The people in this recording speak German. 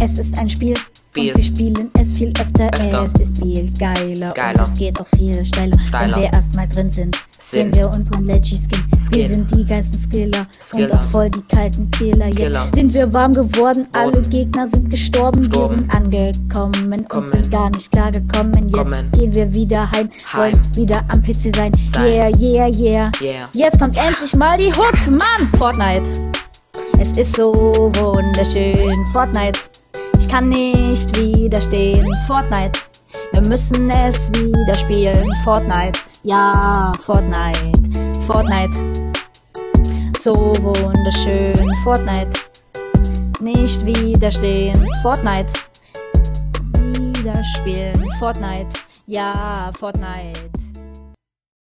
Es ist ein Spiel. Spiel. Und wir spielen es viel öfter. Öfter. Es ist viel geiler. Geiler. Und es geht auch viel steiler. Steiler. Wenn wir erstmal drin sind, Sind. sehen wir unseren Leggy-Skin. Wir Skin. sind die geilsten Skiller. Skiller. Und auch voll die kalten Killer. Killer. Jetzt sind wir warm geworden. Alle Wurden. Gegner sind gestorben. Gestorben. Wir sind angekommen Kommen. und sind gar nicht klar gekommen. Jetzt Kommen. gehen wir wieder heim. Heim. Wollen wieder am PC sein. Sein. Yeah, yeah, yeah. Yeah. Jetzt kommt endlich mal die Hook, Mann! Fortnite. Es ist so wunderschön. Fortnite. Ich kann nicht widerstehen. Fortnite. Wir müssen es wieder spielen. Fortnite. Ja, Fortnite. Fortnite. So wunderschön. Fortnite. Nicht widerstehen. Fortnite. Wieder spielen. Fortnite. Ja, Fortnite.